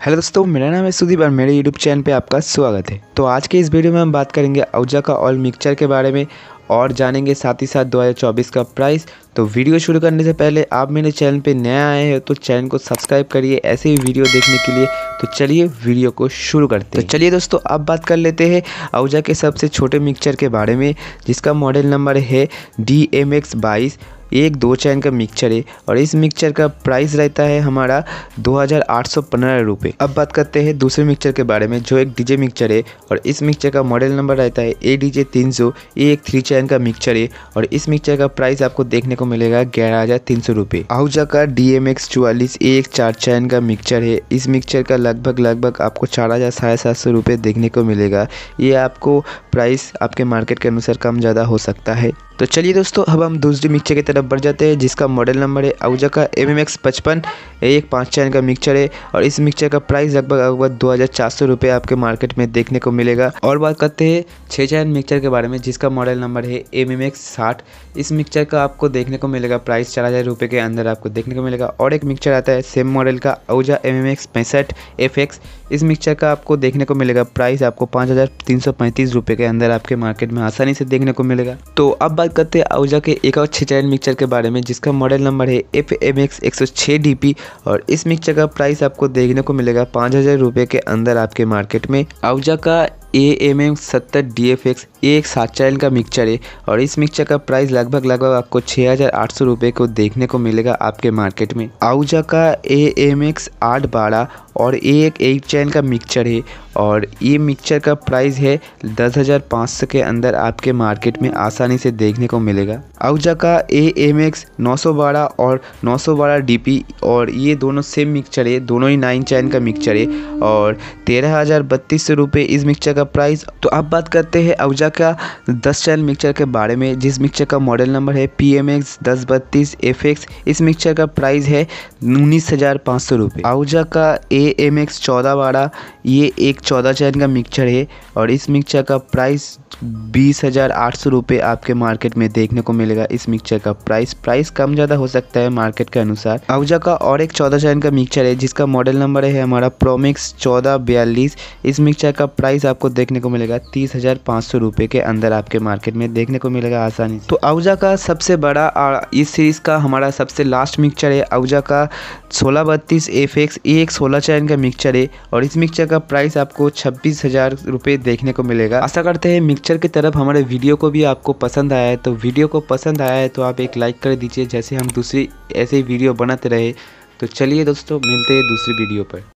Hello दोस्तों, मेरा नाम है सुदीप और मेरे यूट्यूब चैनल पे आपका स्वागत है। तो आज के इस वीडियो में हम बात करेंगे औजा का ऑयल मिक्सचर के बारे में और जानेंगे साथ ही साथ 2024 का प्राइस तो वीडियो शुरू करने से पहले आप मेरे चैनल पे नया आए हैं तो चैनल को सब्सक्राइब करिए ऐसे ही वीडियो देखने के लिए। तो चलिए वीडियो को शुरू करते हैं। तो चलिए दोस्तों, अब बात कर लेते हैं औजा के सबसे छोटे मिक्सचर के बारे में, जिसका मॉडल नंबर है डी एम एक्स बाईस। एक दो चैन का मिक्सचर है और इस मिक्सचर का प्राइस रहता है हमारा दो हज़ार आठ सौ पंद्रह अब बात करते हैं दूसरे मिक्सचर के बारे में, जो एक डीजे मिक्सचर है और इस मिक्सचर का मॉडल नंबर रहता है ए डी जे तीन सौ ये एक थ्री चैन का मिक्सचर है और इस मिक्सचर का प्राइस आपको देखने को मिलेगा ग्यारह हज़ार तीन सौ रुपये आहूजा का डी एम एक्स चौवालीस एक चार चैन का मिक्सचर है। इस मिक्सचर का लगभग लगभग आपको चार हज़ार साढ़े सात सौ रुपये देखने को मिलेगा। ये आपको प्राइस आपके मार्केट के अनुसार कम ज़्यादा हो सकता है। तो चलिए दोस्तों, अब हम दूसरी मिक्सचर की तरफ़ बढ़ जाते हैं जिसका मॉडल नंबर है औजा का एम एम एक्स पचपन। एक पाँच चैन का मिक्सचर है और इस मिक्सचर का प्राइस लगभग लगभग दो हज़ार चार सौ रुपये आपके मार्केट में देखने को मिलेगा। और बात करते हैं छः चैन मिक्सचर के बारे में, जिसका मॉडल नंबर है एम एम एक्स साठ। इस मिक्सचर का आपको देखने को मिलेगा प्राइस चार हज़ार रुपये के अंदर आपको देखने को मिलेगा। और एक मिक्सचर आता है सेम मॉडल का औजा एम एम एक्स पैंसठ एफ़ एक्स इस मिक्सचर का आपको देखने को मिलेगा प्राइस आपको पाँच हज़ार तीन सौ पैंतीस रुपये के अंदर आपके मार्केट में आसानी से देखने को मिलेगा। तो अब बात करते हैं औजा के एक और छः चैन मिक्सचर के बारे में, जिसका मॉडल नंबर है एफ़ एम एक्स एक सौ छः डी पी और इस मिक्सचर का प्राइस आपको देखने को मिलेगा पाँच हज़ार रुपये के अंदर आपके मार्केट में। आहुजा का ए एम एम सत्तर डी एफ़ एक्स ये एक सात चैनल का मिक्सचर है और इस मिक्सचर का प्राइस लगभग लगभग आपको छः हज़ार आठ सौ रुपये को देखने को मिलेगा आपके मार्केट में। आउजा का ए एम एक्स आठ बारह और ये एक एट चैन का मिक्सचर है और ये मिक्सचर का प्राइस है दस हज़ार पाँच सौ के अंदर आपके मार्केट में आसानी से देखने को मिलेगा। आउजा का ए एम एक्स नौ सौ बारह और नौ सौ बारह डी पी और ये दोनों सेम मिक्सचर है, दोनों ही नाइन चैन का मिक्सचर है और तेरह हज़ार बत्तीस सौ रुपये इस मिक्सचर का प्राइस तो अब बात करते हैं औजा का दस चैनल मिक्सचर के बारे में, जिस मिक्सचर का मॉडल नंबर है पी एम एक्स दस बत्तीस एफ़ एक्स इस मिक्सचर का प्राइस है उन्नीस हज़ार पाँच सौ रुपये औजा का ए एम एक्स चौदह बारह, ये एक चौदह चैन का मिक्सचर है और इस मिक्सचर का प्राइस बीस हज़ार आठ सौ रुपये आपके मार्केट में देखने को मिलेगा। इस मिक्सचर का प्राइस प्राइस कम ज़्यादा हो सकता है मार्केट के अनुसार। औजा का और एक चौदह चैन का मिक्सचर है, जिसका मॉडल नंबर है हमारा प्रोमिक्स चौदह बयालीस। इस मिक्सचर का प्राइस आपको देखने को मिलेगा तीस हज़ार पाँच सौ रुपये के अंदर आपके मार्केट में देखने को मिलेगा आसानी तो औजा का सबसे बड़ा और इस सीरीज़ का हमारा सबसे लास्ट मिक्सचर है। औजा का सोलह बत्तीस एफ़ एक्स एक सोलह चैन का मिक्सचर है और इस मिक्सचर का प्राइस आपको छब्बीस हज़ार रुपये देखने को मिलेगा। आशा करते हैं मिक्सचर की तरफ़ हमारे वीडियो को भी आपको पसंद आया है। तो वीडियो को पसंद आया है तो आप एक लाइक कर दीजिए जैसे हम दूसरी ऐसे वीडियो बनाते रहे। तो चलिए दोस्तों, मिलते हैं दूसरी वीडियो पर।